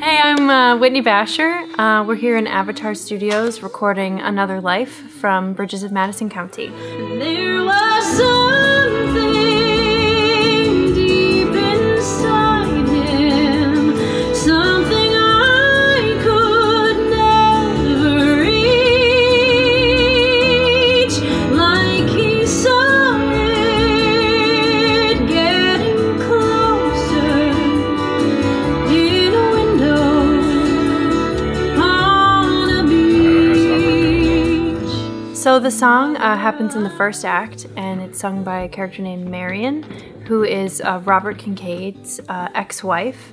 I'm uh, Whitney Bashor. Uh, we're here in Avatar Studios recording Another Life from Bridges of Madison County. So the song uh, happens in the first act, and it's sung by a character named Marian, who is uh, Robert Kincaid's uh, ex-wife.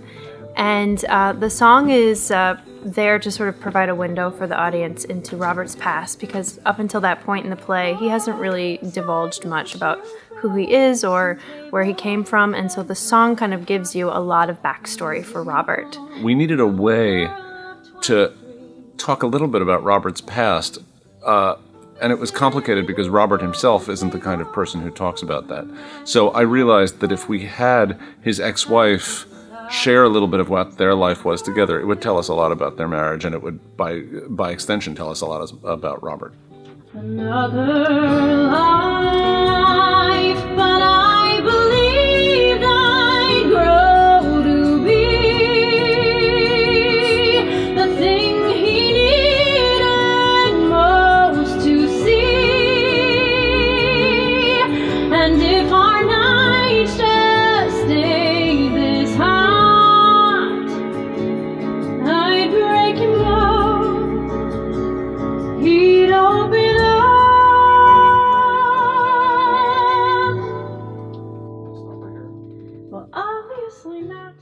And uh, the song is uh, there to sort of provide a window for the audience into Robert's past, because up until that point in the play, he hasn't really divulged much about who he is or where he came from. And so the song kind of gives you a lot of backstory for Robert. We needed a way to talk a little bit about Robert's past. Uh, and it was complicated because Robert himself isn't the kind of person who talks about that. So I realized that if we had his ex wife share a little bit of what their life was together, it would tell us a lot about their marriage and it would, by, by extension, tell us a lot about Robert. Another Well, obviously not.